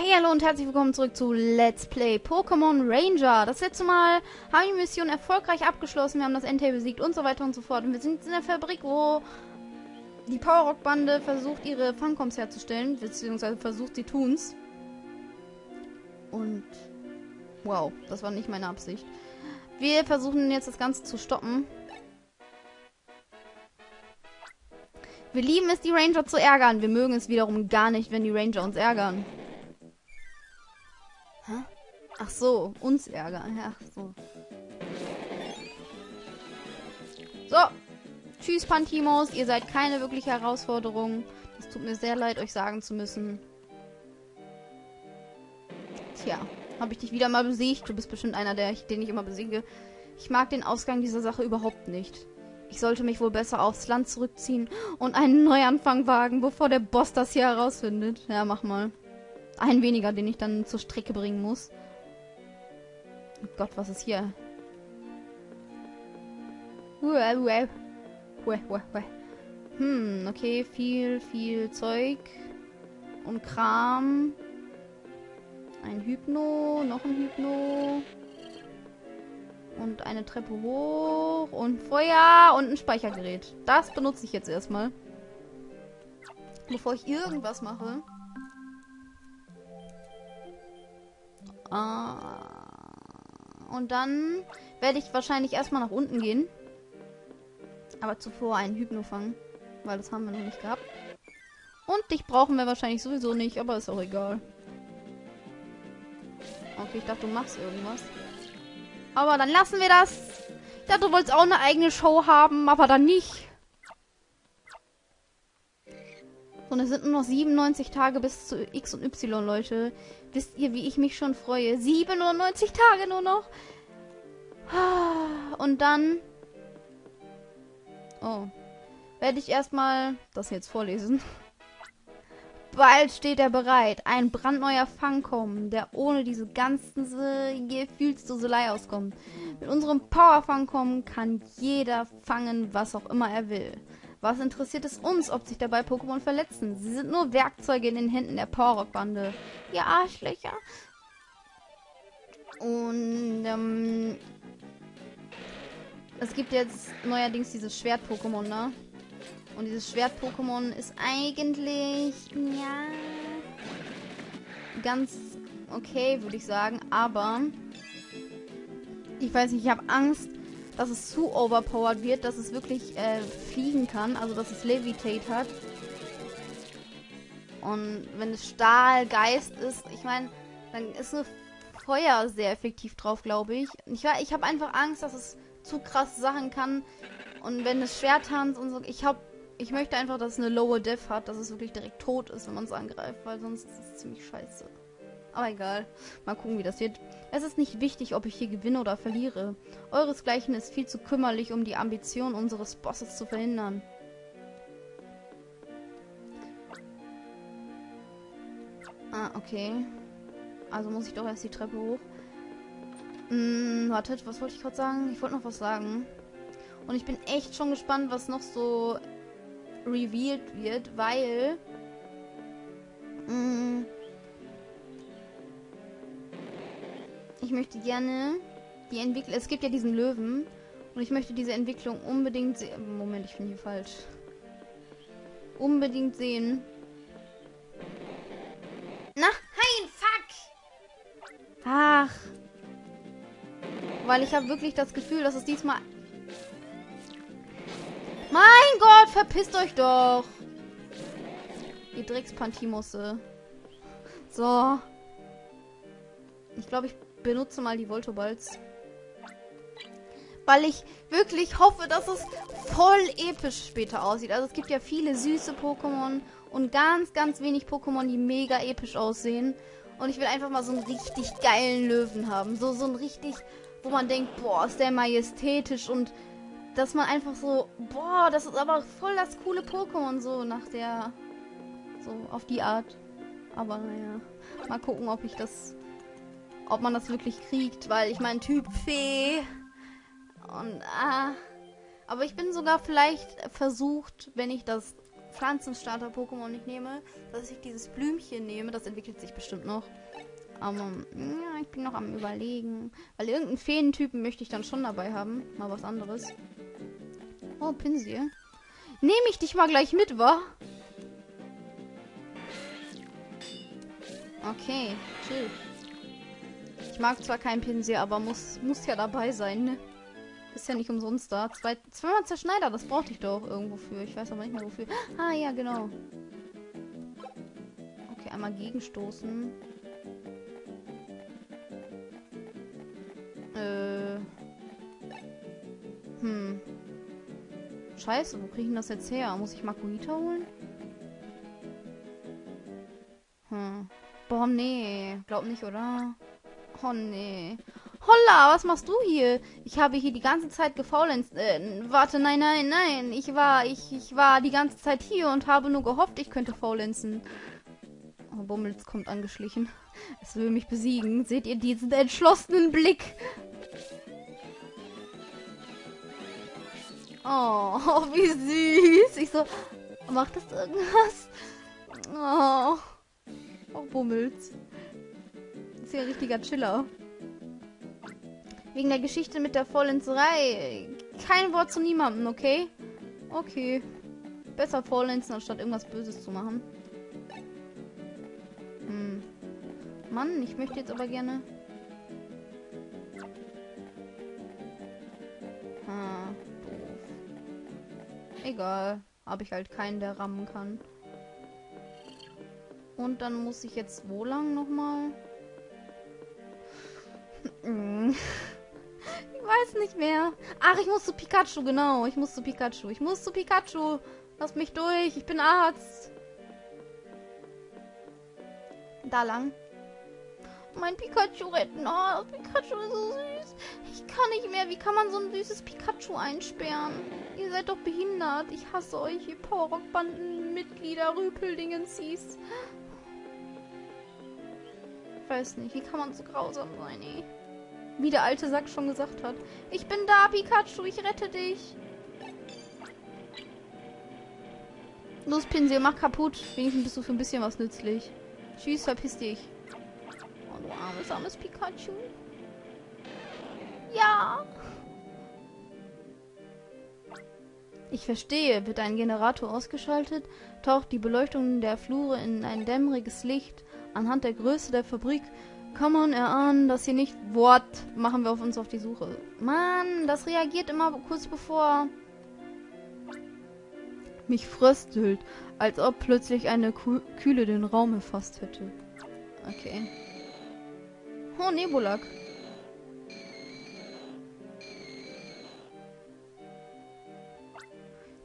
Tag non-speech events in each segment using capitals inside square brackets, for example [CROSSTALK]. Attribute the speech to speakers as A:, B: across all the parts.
A: Hey, hallo und herzlich willkommen zurück zu Let's Play Pokémon Ranger. Das letzte Mal haben wir die Mission erfolgreich abgeschlossen, wir haben das Entei besiegt und so weiter und so fort. Und wir sind in der Fabrik, wo die Power Rock Bande versucht, ihre Funkoms herzustellen, beziehungsweise versucht, sie tun's. Und wow, das war nicht meine Absicht. Wir versuchen jetzt das Ganze zu stoppen. Wir lieben es, die Ranger zu ärgern. Wir mögen es wiederum gar nicht, wenn die Ranger uns ärgern. Hä? Ach so, uns ärgern. Ja, ach so. So. Tschüss, Pantimos. Ihr seid keine wirkliche Herausforderung. Es tut mir sehr leid, euch sagen zu müssen. Tja, habe ich dich wieder mal besiegt. Du bist bestimmt einer, der ich, den ich immer besiege. Ich mag den Ausgang dieser Sache überhaupt nicht. Ich sollte mich wohl besser aufs Land zurückziehen und einen Neuanfang wagen, bevor der Boss das hier herausfindet. Ja, mach mal. Ein weniger, den ich dann zur Strecke bringen muss. Oh Gott, was ist hier? Hm, okay, viel, viel Zeug und Kram. Ein Hypno, noch ein Hypno. Und eine Treppe hoch und Feuer und ein Speichergerät. Das benutze ich jetzt erstmal. Bevor ich irgendwas mache. Uh, und dann werde ich wahrscheinlich erstmal nach unten gehen. Aber zuvor einen Hypno fangen. Weil das haben wir noch nicht gehabt. Und dich brauchen wir wahrscheinlich sowieso nicht, aber ist auch egal. Okay, ich dachte, du machst irgendwas. Aber dann lassen wir das. Ich dachte, du wolltest auch eine eigene Show haben, aber dann nicht. Und es sind nur noch 97 Tage bis zu X und Y, Leute. Wisst ihr, wie ich mich schon freue? 97 Tage nur noch. Und dann... Oh. Werde ich erstmal das jetzt vorlesen. [LAUGHS] Bald steht er bereit. Ein brandneuer Fangkommen, der ohne diese ganze Gefühlsduselei auskommt. Mit unserem Power-Fangkommen kann jeder fangen, was auch immer er will. Was interessiert es uns, ob sich dabei Pokémon verletzen? Sie sind nur Werkzeuge in den Händen der Power-Rock-Bande. Ihr Arschlöcher. Und, ähm, es gibt jetzt neuerdings dieses Schwert-Pokémon, ne? Und dieses Schwert-Pokémon ist eigentlich, ja, ganz okay, würde ich sagen. Aber ich weiß nicht, ich habe Angst, dass es zu overpowered wird, dass es wirklich äh, fliegen kann, also dass es Levitate hat. Und wenn es Stahlgeist ist, ich meine, dann ist nur Feuer sehr effektiv drauf, glaube ich. Ich, ich habe einfach Angst, dass es zu krass Sachen kann. Und wenn es Schwertanz und so, ich habe ich möchte einfach, dass es eine Lower Death hat, dass es wirklich direkt tot ist, wenn man es angreift, weil sonst ist es ziemlich scheiße. Aber egal. Mal gucken, wie das wird. Es ist nicht wichtig, ob ich hier gewinne oder verliere. Euresgleichen ist viel zu kümmerlich, um die Ambition unseres Bosses zu verhindern. Ah, okay. Also muss ich doch erst die Treppe hoch. Hm, wartet, was wollte ich gerade sagen? Ich wollte noch was sagen. Und ich bin echt schon gespannt, was noch so revealed wird, weil mh, ich möchte gerne die Entwicklung. Es gibt ja diesen Löwen und ich möchte diese Entwicklung unbedingt sehen. Moment, ich bin hier falsch. Unbedingt sehen. Na, hein, fuck! Ach. Weil ich habe wirklich das Gefühl, dass es diesmal mein Gott, verpisst euch doch. Ihr Dreckspantimusse. So. Ich glaube, ich benutze mal die Voltoballs. Weil ich wirklich hoffe, dass es voll episch später aussieht. Also es gibt ja viele süße Pokémon und ganz, ganz wenig Pokémon, die mega episch aussehen. Und ich will einfach mal so einen richtig geilen Löwen haben. So, so ein richtig, wo man denkt, boah, ist der majestätisch und dass man einfach so, boah, das ist aber voll das coole Pokémon, so nach der, so auf die Art. Aber naja, mal gucken, ob ich das, ob man das wirklich kriegt, weil ich mein Typ Fee und, ah, aber ich bin sogar vielleicht versucht, wenn ich das Pflanzenstarter-Pokémon nicht nehme, dass ich dieses Blümchen nehme. Das entwickelt sich bestimmt noch. Aber ja, ich bin noch am überlegen. Weil irgendeinen Feentypen möchte ich dann schon dabei haben. Mal was anderes. Oh, Pinsel. Nehme ich dich mal gleich mit, wa? Okay, chill. Ich mag zwar keinen Pinsel, aber muss, muss ja dabei sein, ne? Ist ja nicht umsonst da. Zwei, zweimal Zerschneider, das brauchte ich doch irgendwo für. Ich weiß aber nicht mehr wofür. Ah, ja, genau. Okay, einmal gegenstoßen. Äh. Hm. Scheiße, wo kriege ich denn das jetzt her? Muss ich Makuita holen? Hm. Boah, nee. Glaub nicht, oder? Oh, nee. Holla, was machst du hier? Ich habe hier die ganze Zeit gefaulenzt. Äh, warte, nein, nein, nein. Ich war, ich, ich war die ganze Zeit hier und habe nur gehofft, ich könnte faulenzen. Oh, Bummels kommt angeschlichen. Es will mich besiegen. Seht ihr diesen entschlossenen Blick? Oh, [LAUGHS] wie süß. Ich so, macht das irgendwas? Oh, oh Bummels. Ja ein richtiger Chiller. Wegen der Geschichte mit der Vollenzerei. Kein Wort zu niemandem, okay? Okay. Besser vollenzen, anstatt irgendwas Böses zu machen. Hm. Mann, ich möchte jetzt aber gerne... Ah, doof. Egal. Habe ich halt keinen, der rammen kann. Und dann muss ich jetzt wo lang nochmal? Hm. [LAUGHS] ich weiß nicht mehr. Ach, ich muss zu Pikachu, genau. Ich muss zu Pikachu. Ich muss zu Pikachu. Lass mich durch. Ich bin Arzt. Da lang. Mein Pikachu retten. Oh, Pikachu ist so süß. Ich kann nicht mehr. Wie kann man so ein süßes Pikachu einsperren? Ihr seid doch behindert. Ich hasse euch, ihr Powerrock-Banden-Mitglieder, Rüpeldingensies. Ich weiß nicht. Wie kann man so grausam sein, ey? Wie der alte Sack schon gesagt hat. Ich bin da, Pikachu. Ich rette dich. Los, Pinsel, mach kaputt. Wenigstens bist du für ein bisschen was nützlich. Tschüss, verpiss dich. Oh, du armes, armes Pikachu. Ja. Ich verstehe. Wird ein Generator ausgeschaltet, taucht die Beleuchtung der Flure in ein dämmeriges Licht. Anhand der Größe der Fabrik kann man erahnen, dass sie nicht... Wort machen wir auf uns auf die Suche. Mann, das reagiert immer kurz bevor mich fröstelt, als ob plötzlich eine Kühle den Raum erfasst hätte. Okay. Oh, Nebulak.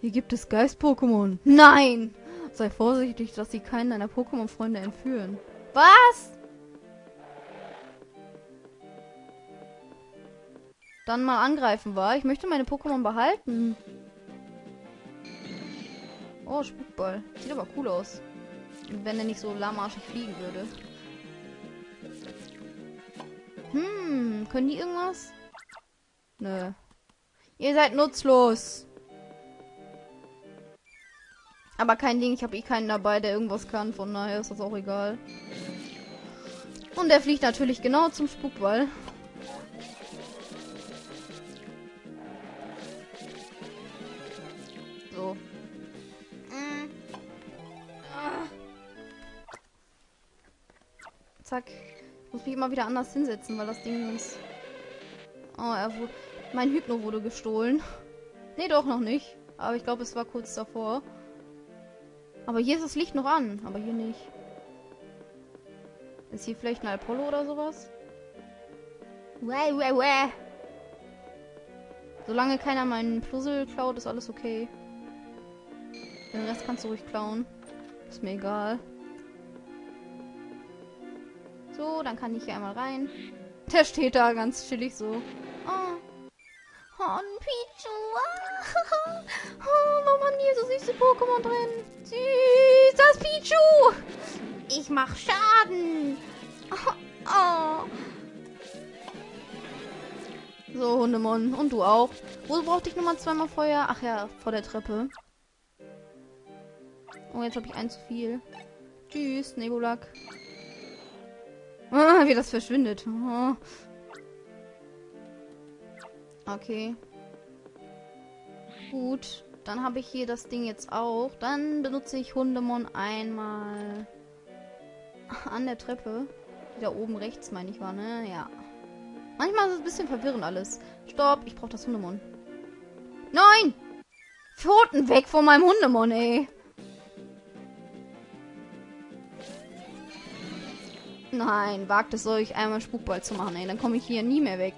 A: Hier gibt es Geist-Pokémon. Nein! Sei vorsichtig, dass sie keinen deiner Pokémon-Freunde entführen. Was? Dann mal angreifen, war. Ich möchte meine Pokémon behalten. Oh, Spukball. Sieht aber cool aus. Wenn er nicht so lahmarschig fliegen würde. Hm, können die irgendwas? Nö. Ihr seid nutzlos. Aber kein Ding, ich habe eh keinen dabei, der irgendwas kann. Von daher ist das auch egal. Und er fliegt natürlich genau zum Spukball. Zack. Ich muss mich immer wieder anders hinsetzen, weil das Ding ist... Oh, er wurde... Mein Hypno wurde gestohlen. [LAUGHS] Nee, doch noch nicht. Aber ich glaube, es war kurz davor. Aber hier ist das Licht noch an, aber hier nicht. Ist hier vielleicht ein Apollo oder sowas? Wäh, wäh, wäh. Solange keiner meinen Puzzle klaut, ist alles okay. Den Rest kannst du ruhig klauen. Ist mir egal. So, dann kann ich hier einmal rein. Der steht da ganz chillig so. Oh. Oh, ein Pichu. Ah. [LAUGHS] Oh, Mann, hier so süße Pokémon drin. Süß, das Pichu. Ich mach Schaden. Oh, [LAUGHS] oh. So, Hundemon. Und du auch. Wo brauchte ich nochmal zweimal Feuer? Ach ja, vor der Treppe. Oh, jetzt habe ich einen zu viel. Tschüss, Nebulak. Ah, wie das verschwindet. Oh. Okay. Gut. Dann habe ich hier das Ding jetzt auch. Dann benutze ich Hundemon einmal an der Treppe. Die da oben rechts, meine ich, war, ne? Ja. Manchmal ist es ein bisschen verwirrend alles. Stopp, ich brauche das Hundemon. Nein! Pfoten weg von meinem Hundemon, ey. Nein, wagt es euch einmal Spukball zu machen, ey. Dann komme ich hier nie mehr weg.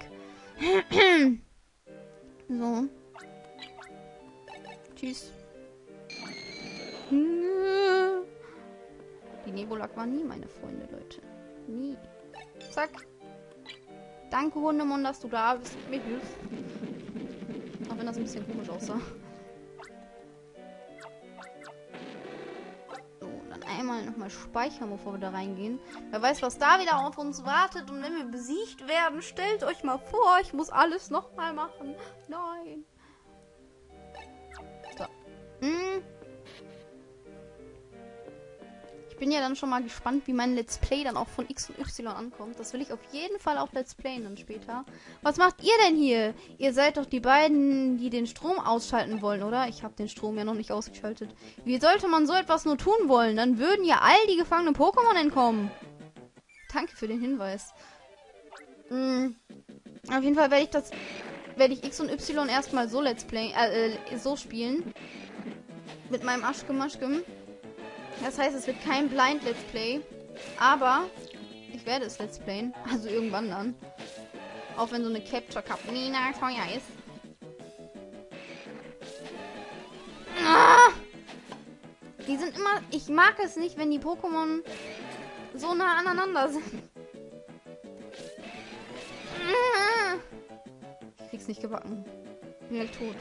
A: [CLEARS THROAT] so. Tschüss. Die Nebulak war nie meine Freunde, Leute. Nie. Zack. Danke, Hundemon, dass du da bist. Auch wenn das ein bisschen komisch aussah. Einmal nochmal speichern, bevor wir da reingehen. Wer weiß, was da wieder auf uns wartet. Und wenn wir besiegt werden, stellt euch mal vor, ich muss alles nochmal machen. Nein. Ich bin ja dann schon mal gespannt, wie mein Let's Play dann auch von X und Y ankommt. Das will ich auf jeden Fall auch Let's Playen dann später. Was macht ihr denn hier? Ihr seid doch die beiden, die den Strom ausschalten wollen, oder? Ich habe den Strom ja noch nicht ausgeschaltet. Wie sollte man so etwas nur tun wollen? Dann würden ja all die gefangenen Pokémon entkommen. Danke für den Hinweis. Mhm. Auf jeden Fall werde ich das werde ich X und Y erstmal so Let's Play äh, äh, so spielen mit meinem Aschgemaschkem. Das heißt, es wird kein Blind Let's Play. Aber ich werde es Let's Playen. Also irgendwann dann. Auch wenn so eine Capture Cup Nina teuer ist. Ah! Die sind immer. Ich mag es nicht, wenn die Pokémon so nah aneinander sind. Ich krieg's nicht gebacken. Bin halt tot.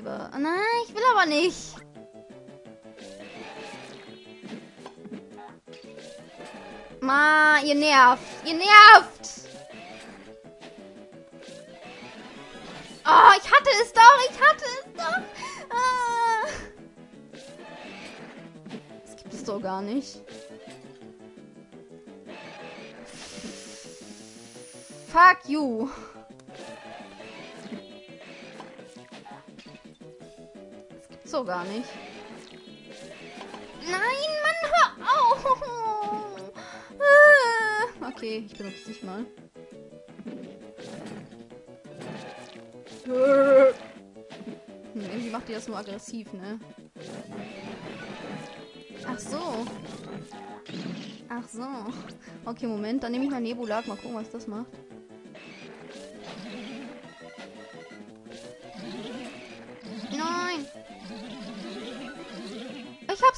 A: Was? Oh nein, ich will aber nicht. Ma, ihr nervt. Ihr nervt. Oh, ich hatte es doch. Ich hatte es doch. Ah. Das gibt es doch gar nicht. Fuck you. So gar nicht. Nein, Mann, hör auf! Ah. Okay, ich benutze dich mal. Hm, irgendwie macht die das nur aggressiv, ne? Ach so. Ach so. Okay, Moment. Dann nehme ich mal Nebulag. Mal gucken, was das macht.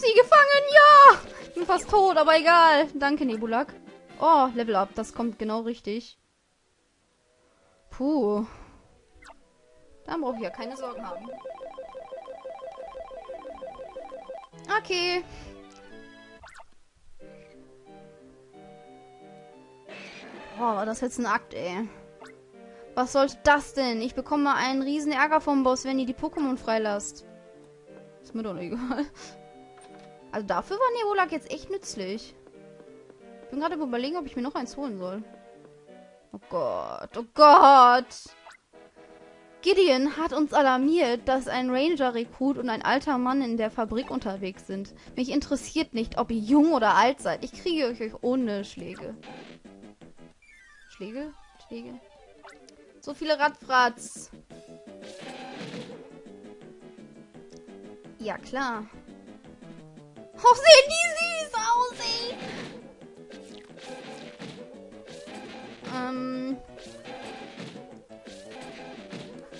A: Sie gefangen, ja! Bin fast tot, aber egal. Danke, Nebulak. Oh, Level Up, das kommt genau richtig. Puh. Dann brauche ich ja keine Sorgen haben. Okay. Boah, war das jetzt ein Akt, ey. Was sollte das denn? Ich bekomme einen riesen Ärger vom Boss, wenn ihr die Pokémon freilasst. Ist mir doch egal. Also dafür war Neolak jetzt echt nützlich. Ich bin gerade überlegen, ob ich mir noch eins holen soll. Oh Gott, oh Gott. Gideon hat uns alarmiert, dass ein Ranger-Rekrut und ein alter Mann in der Fabrik unterwegs sind. Mich interessiert nicht, ob ihr jung oder alt seid. Ich kriege euch ohne Schläge. Schläge? Schläge? So viele Radfratz. Ja, klar. Oh, sehen die süß aus, ey. Ähm.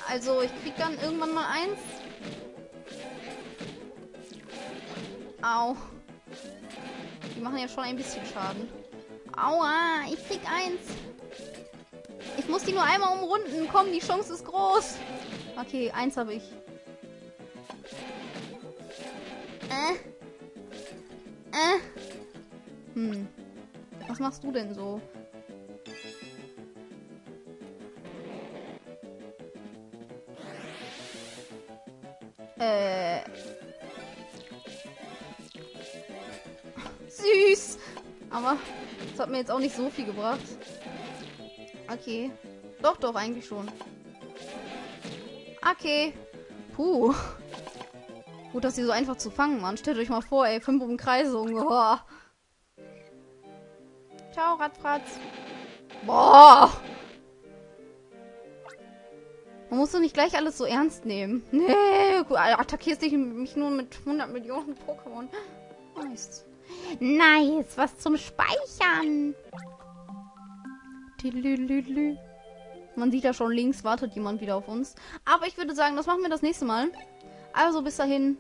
A: Also, ich krieg dann irgendwann mal eins. Au. Die machen ja schon ein bisschen Schaden. Aua, ich krieg eins. Ich muss die nur einmal umrunden. Komm, die Chance ist groß. Okay, eins habe ich. Äh. Äh. Hm. Was machst du denn so? Äh. Süß. Aber das hat mir jetzt auch nicht so viel gebracht. Okay. Doch, doch, eigentlich schon. Okay. Puh. Gut, dass sie so einfach zu fangen waren. Stellt euch mal vor, ey, fünf Umkreisungen. [LAUGHS] Oh. Ciao, Radfratz. Boah. Man muss doch nicht gleich alles so ernst nehmen. Nee, attackierst dich mich nur mit 100 Millionen Pokémon. Nice. Nice, was zum Speichern. Man sieht ja schon links, wartet jemand wieder auf uns. Aber ich würde sagen, das machen wir das nächste Mal. Also bis dahin.